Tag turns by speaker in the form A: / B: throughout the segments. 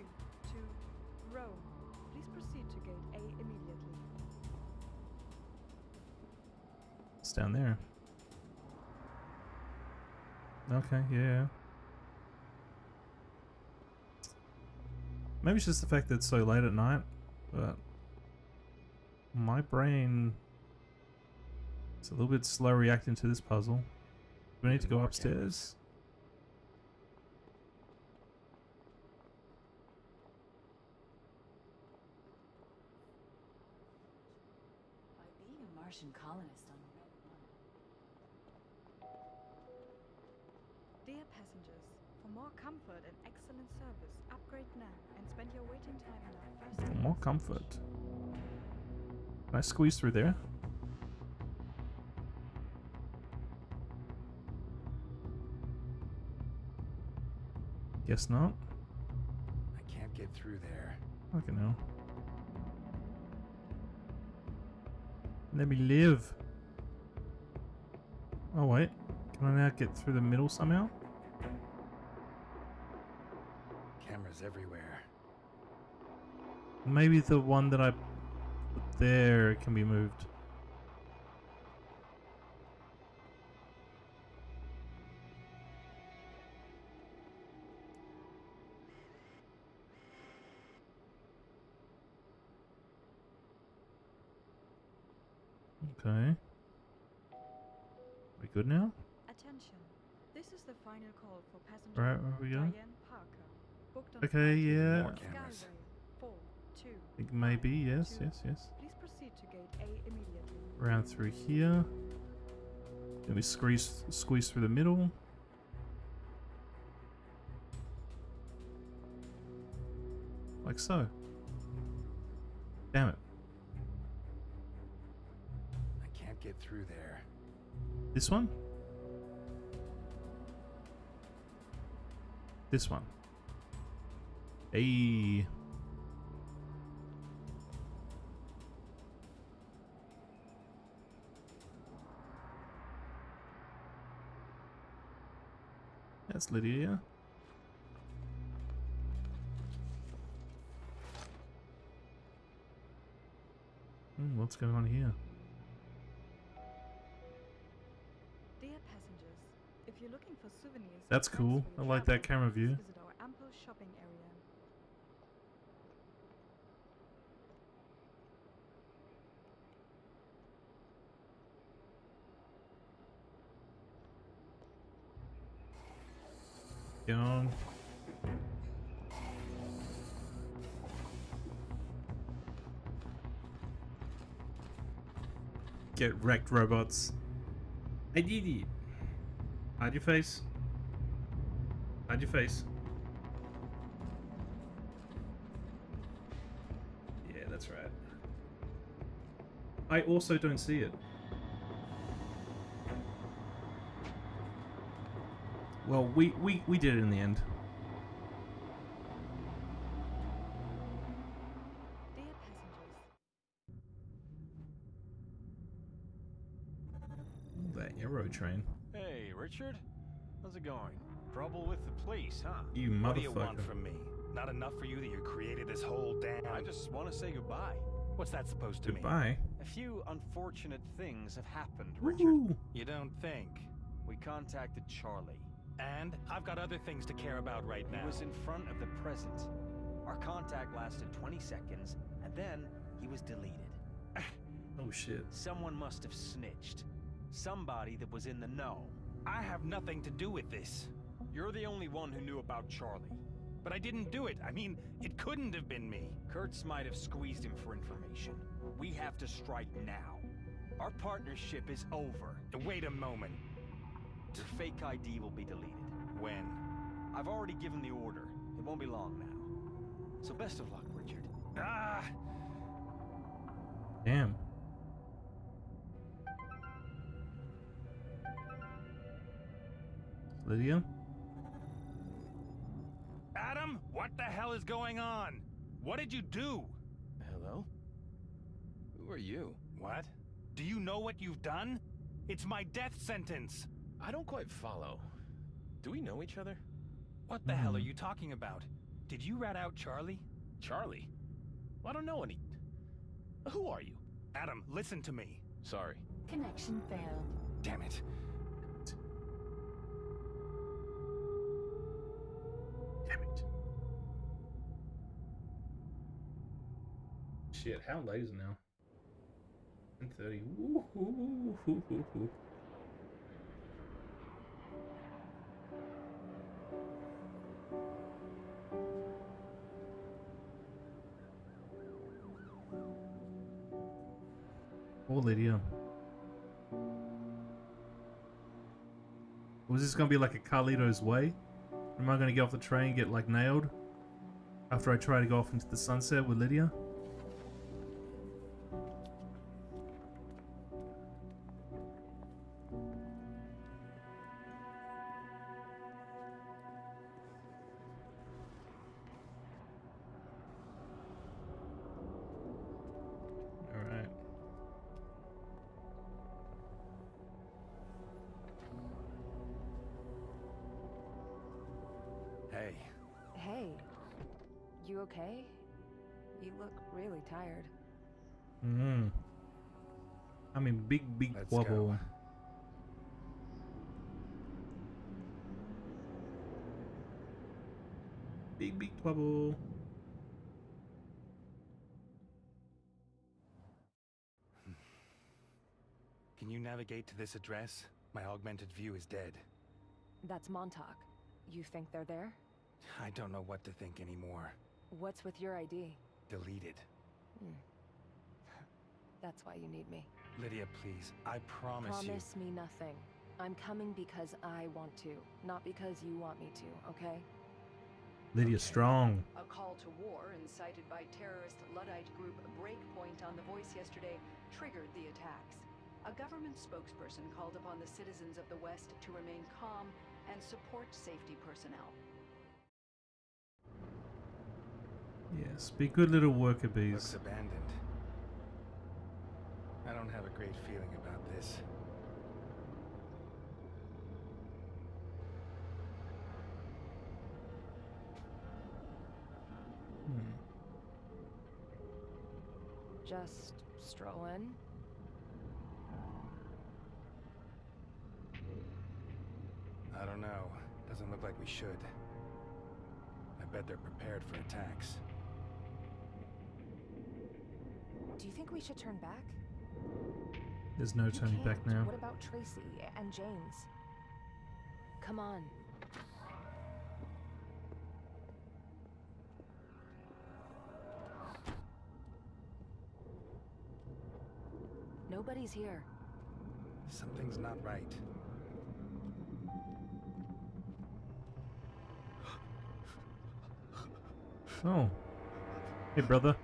A: three, two, row. Please proceed to gate A immediately.
B: It's down there. Okay, yeah. Maybe it's just the fact that it's so late at night, but my brain is a little bit slow reacting to this puzzle. Do we need to go
C: More
B: upstairs?
D: By being a Martian colonist on Red One.
A: Dear passengers, for more comfort and excellent service, upgrade now and spend your waiting time in our first
B: For
A: class
B: more comfort. Can I squeeze through there? Guess not.
C: I can't get through there.
B: Fucking hell. Let me live. Oh wait, can I now get through the middle somehow?
C: Cameras everywhere.
B: Maybe the one that I put there can be moved. Okay. We good now?
A: Attention. This is the final call for passenger
B: Right, where we go?
A: Diane Parker. Booked on
B: Okay,
A: flight
B: yeah.
C: More cameras.
A: Skyway 4, 2,
B: think maybe, yes,
A: two.
B: yes, yes.
A: Please proceed to gate A immediately.
B: Round through here. Then we squeeze squeeze through the middle. Like so. Damn it.
C: I can't get through there.
B: This one? This one. Hey. That's Lydia. Hmm, what's going on here?
A: Dear passengers, if you're looking for souvenirs,
B: That's cool. I like that camera view.
A: Visit our ample shopping area.
B: Get. Get wrecked, robots. I did it. Hide your face. Hide your face. Yeah, that's right. I also don't see it. Well, we, we, we did it in the end.
A: Dear passengers,
B: That arrow train.
E: Hey, Richard. How's it going? Trouble with the police, huh?
B: You motherfucker.
C: What do you want from me? Not enough for you that you created this whole damn.
E: I just want to say goodbye.
C: What's that supposed to mean?
B: Goodbye.
E: A few unfortunate things have happened, Richard.
B: Woohoo.
C: You don't think?
E: We contacted Charlie.
C: And I've got other things to care about right now.
E: He was in front of the present. Our contact lasted 20 seconds, and then he was deleted.
B: Oh shit.
E: Someone must have snitched. Somebody that was in the know.
C: I have nothing to do with this.
E: You're the only one who knew about Charlie.
C: But I didn't do it. I mean, it couldn't have been me.
E: Kurtz might have squeezed him for information. We have to strike now. Our partnership is over.
C: Wait a moment.
E: Your fake ID will be deleted.
C: When?
E: I've already given the order. It won't be long now. So best of luck, Richard.
C: Ah!
B: Damn. Lydia?
C: Adam, what the hell is going on? What did you do?
F: Hello? Who are you?
C: What? Do you know what you've done? It's my death sentence.
F: I don't quite follow. Do we know each other?
C: What the hell are
B: Hmm.
C: you talking about? Did you rat out Charlie?
F: Charlie? I don't know any. Who are you?
C: Adam, listen to me.
F: Sorry.
D: Connection failed.
C: Damn it.
B: Damn it. Shit, how late is it now? 10.30. Lydia. Was this gonna be like a Carlito's way? Am I gonna get off the train and get like nailed? After I try to go off into the sunset with Lydia?
C: Let's
B: trouble.
C: go.
B: Big, big trouble.
C: can you navigate to this address? My augmented view is dead.
G: That's Montauk. You think they're there?
C: I don't know what to think anymore.
G: What's with your ID?
C: Deleted. Hmm.
G: That's why you need me.
C: Lydia, please. I promise, you.
G: Promise me nothing. I'm coming because I want to, not because you want me to, okay?
B: Lydia Strong.
H: A call to war incited by terrorist Luddite group Breakpoint on The Voice yesterday triggered the attacks. A government spokesperson called upon the citizens of the West to remain calm and support safety personnel.
B: Yes, be good little worker
C: you. Looks
B: bees.
C: abandoned. I don't have a great feeling about this.
B: Hmm.
G: Just strolling.
C: I don't know. Doesn't look like we should. I bet they're prepared for attacks.
G: Do you think we should turn back?
B: There's no turning back now.
G: What about Tracy and James? Come on. Nobody's here.
C: Something's not right.
B: Oh. Hey, brother.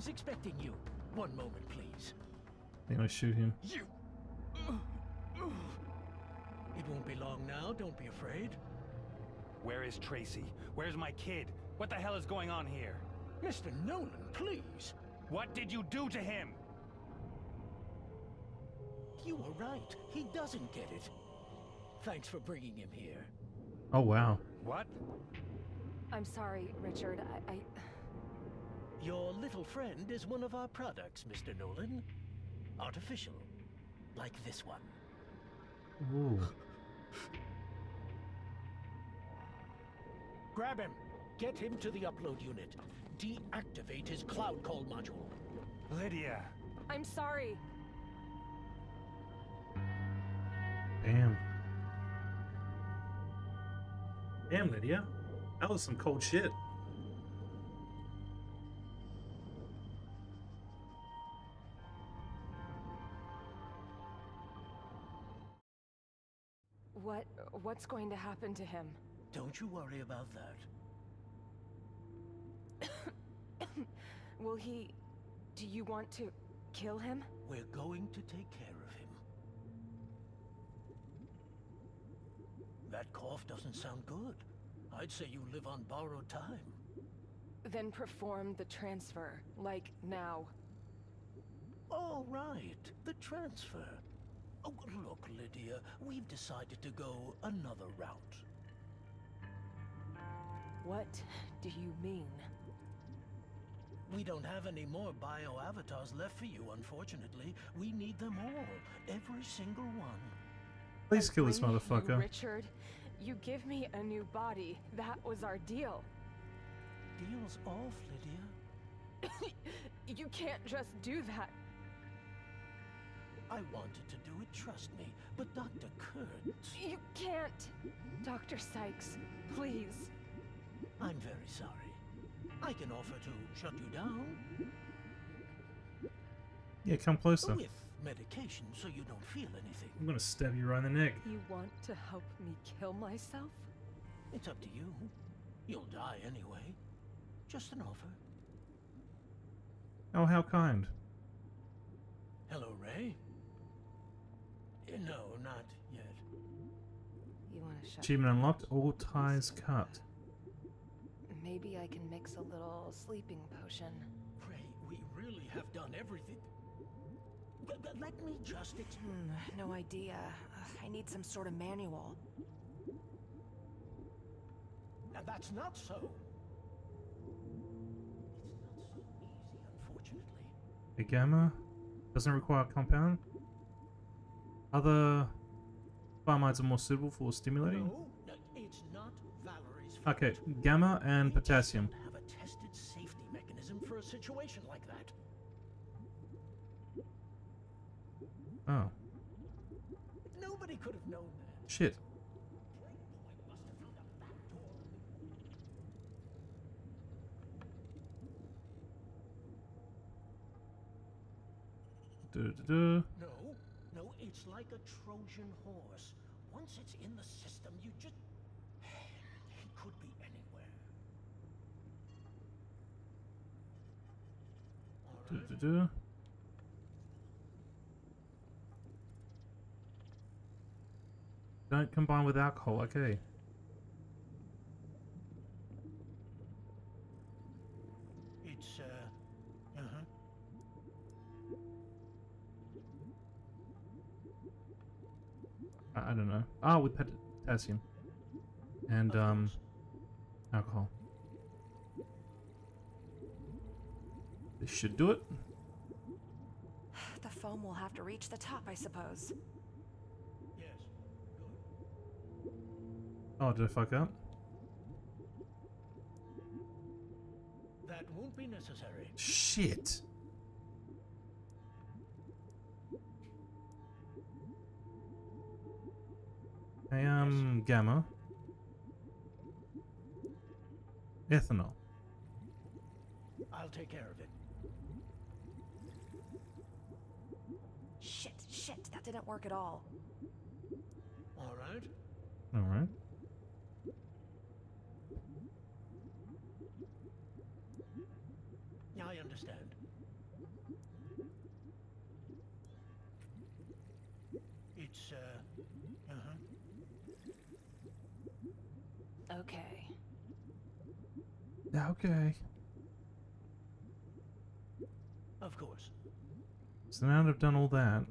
I: Was expecting you. One moment, please.
B: They're gonna shoot him.
I: You. It won't be long now, don't be afraid.
C: Where is Tracy? Where's my kid? What the hell is going on here?
I: Mr. Nolan, please.
C: What did you do to him?
I: You were right. He doesn't get it. Thanks for bringing him here.
B: Oh, wow.
C: What?
G: I'm sorry, Richard. I, I
I: Your little friend is one of our products, Mr. Nolan. Artificial. Like this one.
B: Ooh.
I: Grab him. Get him to the upload unit. Deactivate his cloud call module.
C: Lydia.
G: I'm sorry.
B: Damn. Damn, Lydia. That was some cold shit.
G: What what's going to happen to him?
I: Don't you worry about that.
G: Will he Do you want to kill him?
I: We're going to take care of him. That cough doesn't sound good. I'd say you live on borrowed time.
G: Then perform the transfer, like now.
I: All right. The transfer. Oh, look, Lydia, we've decided to go another route.
G: What do you mean?
I: We don't have any more bio-avatars left for you, unfortunately. We need them all. Every single one.
B: Please kill this
G: Bring you,
B: motherfucker.
G: Richard, you give me a new body. That was our deal.
I: Deal's off, Lydia.
G: You can't just do that.
I: I wanted to do it, trust me. But Dr. Kurtz...
G: You can't. Dr. Sykes, please.
I: I'm very sorry. I can offer to shut you down
B: Yeah, come closer.
I: with medication so you don't feel anything.
B: I'm gonna stab you right in the neck.
G: You want to help me kill myself?
I: It's up to you. You'll die anyway. Just an offer.
B: Oh, how kind.
I: Hello, Ray? No, not yet.
G: You want to shut
B: Achievement unlocked. All ties cut.
G: Maybe I can mix a little sleeping potion.
I: Ray, we really have done everything. But, but let me just ex-
J: Hmm, no idea. I need some sort of manual.
I: Now that's not so. It's not so easy, unfortunately.
B: A gamma doesn't require a compound. Other pharmides are more suitable for stimulating.
I: No, no, it's not Valerie's fault.
B: Okay, gamma and potassium.
I: have a tested safety mechanism for a situation like that.
B: Oh,
I: Nobody could have known that.
B: shit.
I: Great boy must have found a back door.
B: Du-du-du.
I: No, no, it's like a Trojan horse. Once it's in the system, you just. He could be anywhere. Right.
B: Du-du-du. Don't combine with alcohol. Okay. Ah, with potassium and um alcohol. This should do it.
J: The foam will have to reach the top, I suppose.
I: Yes. Good.
B: Oh, did I fuck up?
I: That won't be necessary.
B: Shit. I am gamma. Ethanol.
I: I'll take care of it.
J: Shit, shit, that didn't work at all.
I: All right.
B: All right.
I: Yeah, I understand. It's, uh. Uh huh.
G: Okay.
B: Okay.
I: Of course.
B: So now that I've done all that,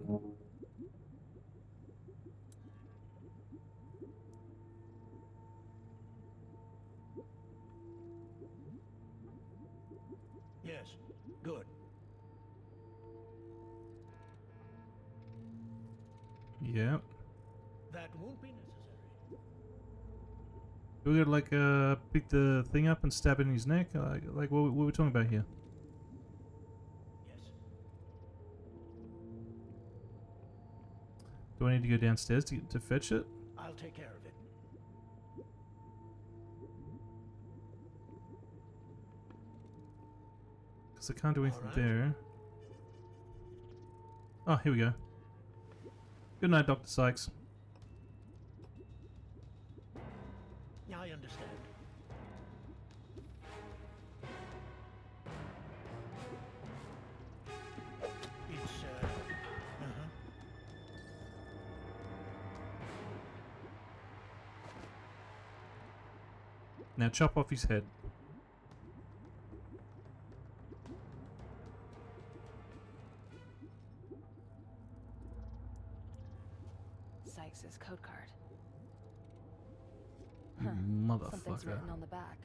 I: Yes. Good.
B: yep. Do we gotta like uh pick the thing up and stab it in his neck? Like, like what, what are we talking about here?
I: Yes.
B: Do I need to go downstairs to to fetch it?
I: I'll take care of it.
B: Because I can't do anything
I: Alright.
B: there. Oh, here we go. Good night, Dr. Sykes. Now chop off his head.
G: Sykes' code card. Huh. Something's
B: Motherfucker.
G: written on the back.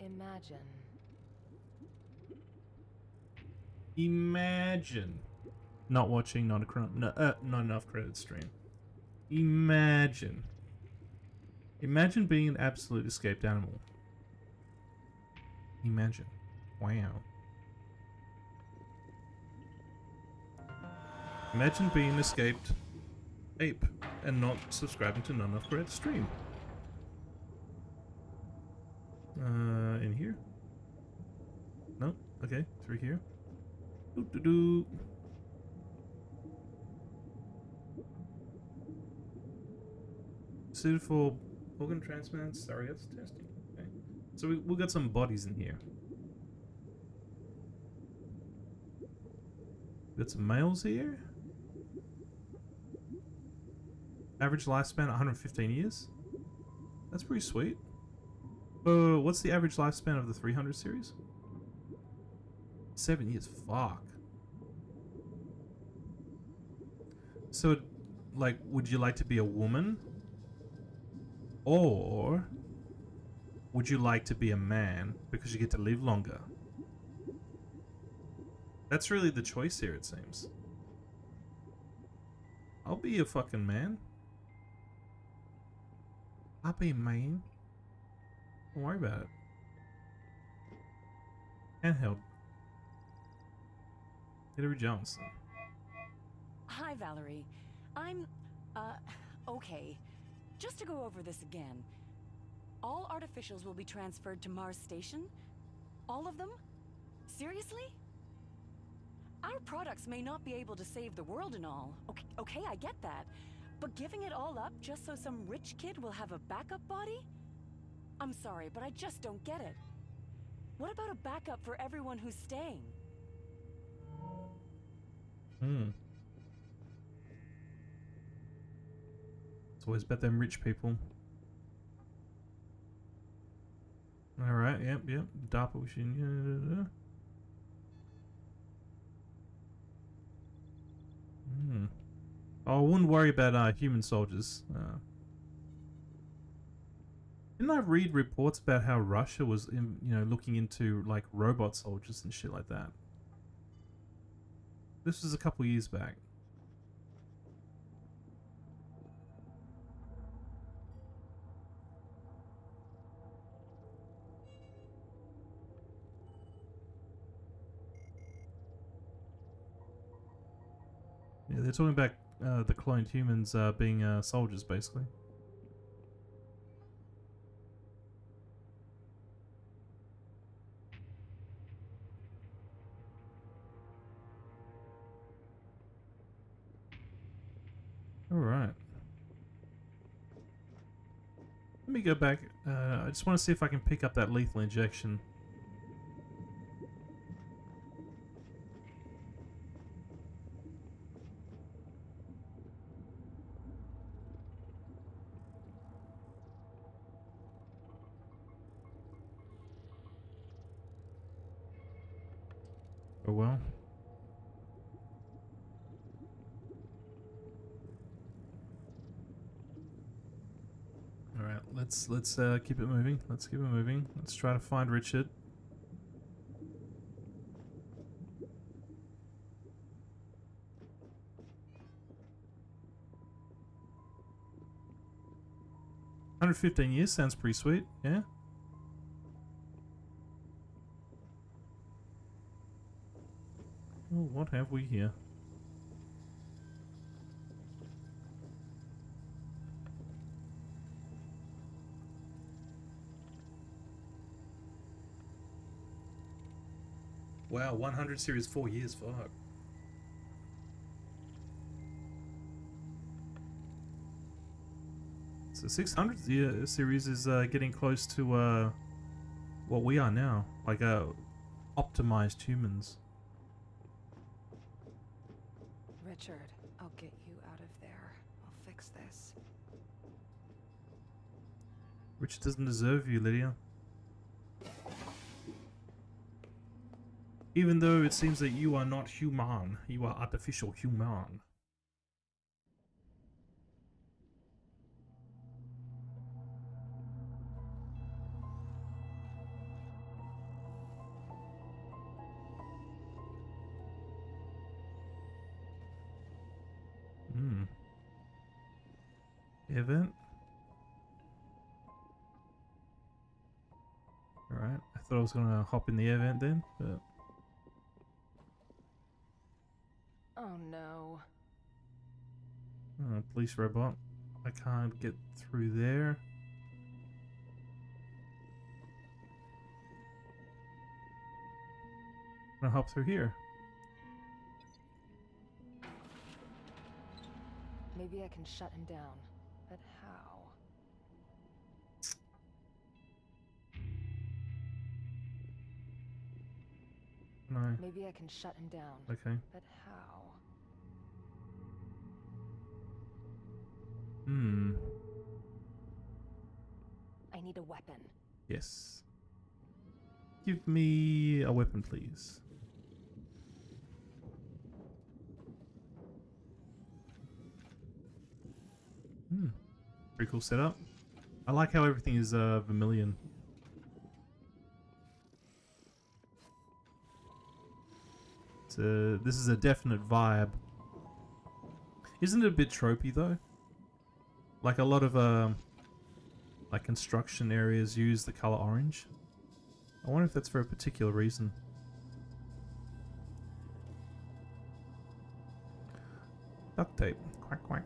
G: Imagine.
B: Imagine not watching not a cr- no, uh, not enough credit stream. Imagine. Imagine being an absolute escaped animal. Imagine. Wow. Imagine being an escaped ape and not subscribing to None Enough Credit stream. Uh, in here? No? Okay, through here. -doo -doo. Suited for organ transplants, surrogates testing. Okay. So we, we got some bodies in here. Got some males here. Average lifespan 115 years. That's pretty sweet. Uh, what's the average lifespan of the 300 series? Seven years. Fuck. So, like, would you like to be a woman? Or would you like to be a man because you get to live longer? That's really the choice here, it seems. I'll be a fucking man. I'll be a man. Don't worry about it. Handheld. Hillary Johnson.
K: Hi, Valerie. I'm, uh, okay. Just to go over this again. All artificials will be transferred to Mars Station? All of them? Seriously? Our products may not be able to save the world and all. Okay, okay, I get that. But giving it all up just so some rich kid will have a backup body? I'm sorry, but I just don't get it. What about a backup for everyone who's staying?
B: Hmm. It's always about them rich people. Alright, yep, yep. DARPA. Yeah. Hmm. Oh, I wouldn't worry about uh, human soldiers. Uh, didn't I read reports about how Russia was, in, you know, looking into like robot soldiers and shit like that? This was a couple years back. They're talking about uh, the cloned humans uh, being uh, soldiers, basically. Alright. Let me go back. Uh, I just want to see if I can pick up that lethal injection. Oh well. All right, let's let's uh, keep it moving. Let's keep it moving. Let's try to find Richard. Hundred fifteen years sounds pretty sweet. Yeah. Oh, what have we here? Wow, 100 series, four years, fuck. So 600 year series is uh, getting close to uh, what we are now, like uh, optimized humans.
J: Richard, I'll get you out of there. I'll fix this.
B: Richard doesn't deserve you, Lydia. Even though it seems that you are not human, you are artificial human. Hmm. Event? Alright, I thought I was gonna hop in the event then, but police robot. I can't get through there. I'm gonna hop through here.
G: Maybe I can shut him down. But how?
B: No.
G: Maybe I can shut him down.
B: Okay.
G: But how? Need a weapon.
B: Yes. Give me a weapon, please. Hmm. Pretty cool setup. I like how everything is uh, vermilion. It's a, this is a definite vibe. Isn't it a bit tropey though? Like a lot of um, like construction areas use the color orange. I wonder if that's for a particular reason. Duct tape. Quack quack.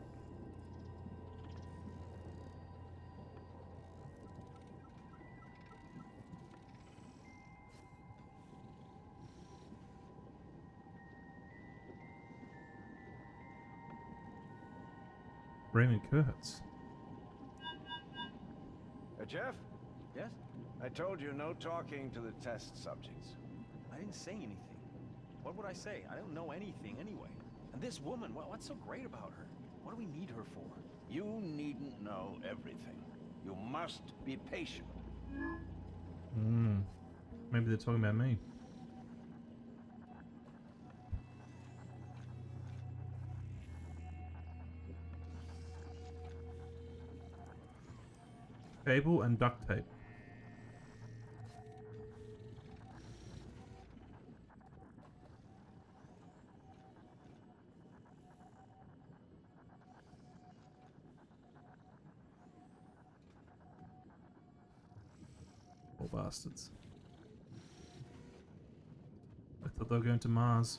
B: Raymond Kurtz.
L: Jeff,
E: Yes?
L: I told you no talking to the test subjects.
E: I didn't say anything. What would I say? I don't know anything anyway. And this woman, what, what's so great about her? What do we need her for?
L: You needn't know everything. You must be patient.
B: Hmm. Maybe they're talking about me. Cable and duct tape. Poor bastards. I thought they were going to Mars.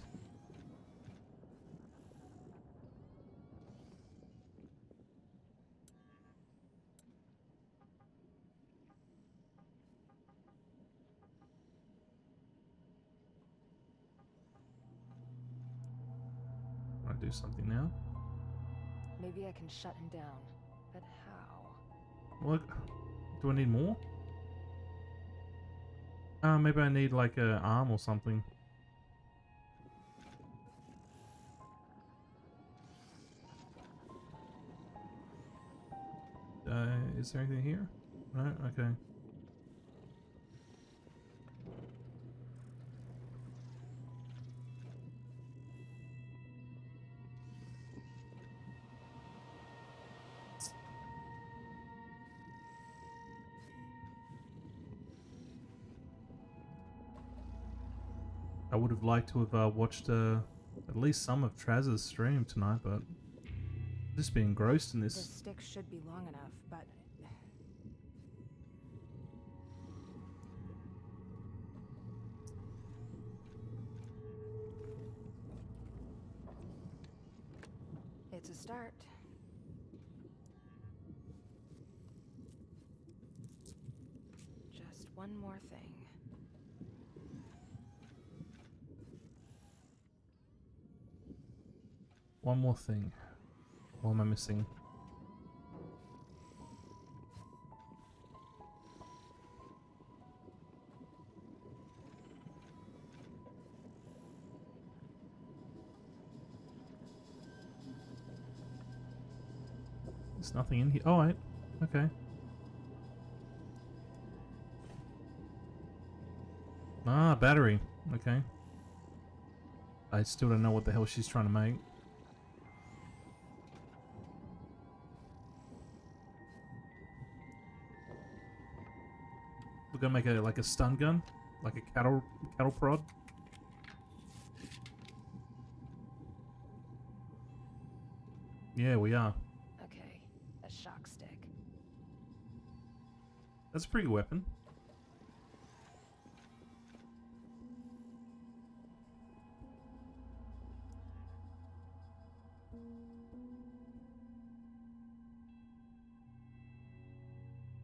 G: Shut him down. But how?
B: What? Do I need more? Uh, maybe I need like a arm or something. Uh, is there anything here? No? Okay. I would have liked to have uh, watched uh, at least some of Traz's stream tonight, but just being engrossed in this.
J: stick should be long enough, One more thing.
B: What am I missing? There's nothing in here. Oh, wait. Okay. Ah, battery. Okay. I still don't know what the hell she's trying to make. We're gonna make a like a stun gun, like a cattle cattle prod. Yeah, we are.
G: Okay, a shock stick.
B: That's a pretty good weapon.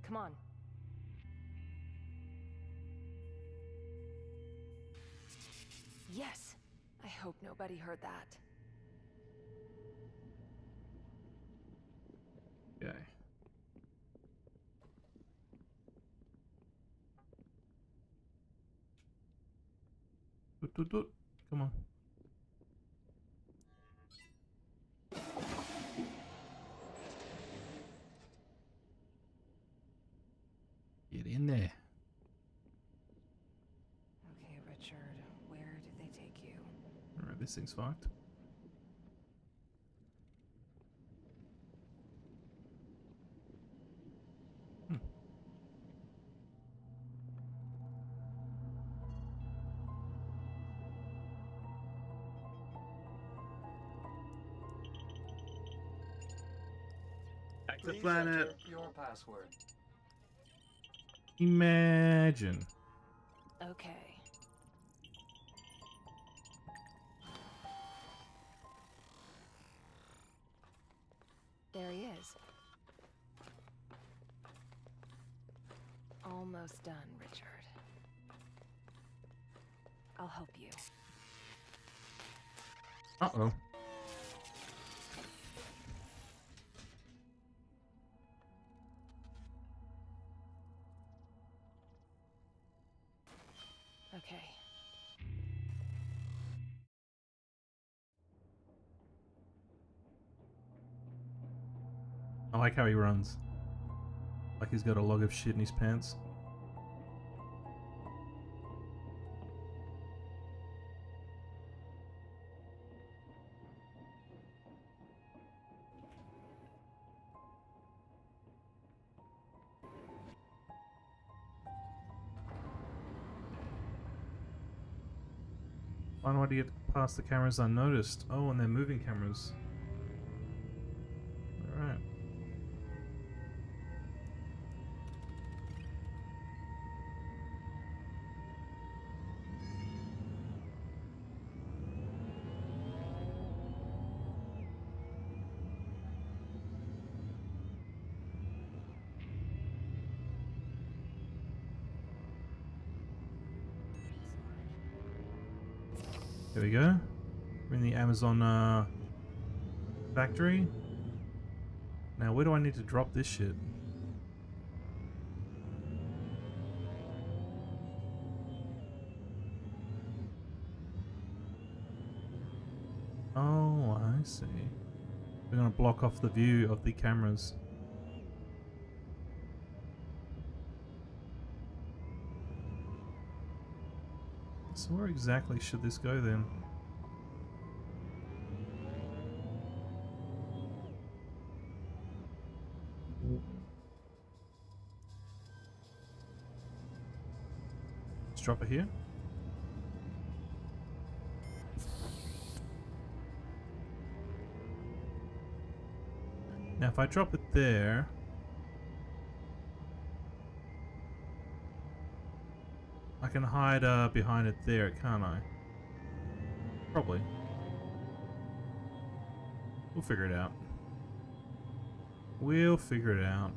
G: Come on. Yes! I hope nobody heard that.
B: Okay. Doot, doot, doot. Come on. Get in there.
G: Okay, Richard, where did they take you?
B: Alright, this thing's fucked. Hmm. Back to the planet.
M: Your password.
B: Imagine.
G: Okay. Almost done, Richard. I'll help you.
B: Uh-oh.
G: Okay.
B: I like how he runs. Like he's got a log of shit in his pants. Find a way to get past the cameras unnoticed. Oh, and they're moving cameras. Amazon uh, factory. Now, where do I need to drop this shit? Oh, I see. We're gonna block off the view of the cameras. So where exactly should this go then? Drop it here. Now if I drop it there, I can hide uh, behind it there, can't I? Probably. We'll figure it out. We'll figure it out.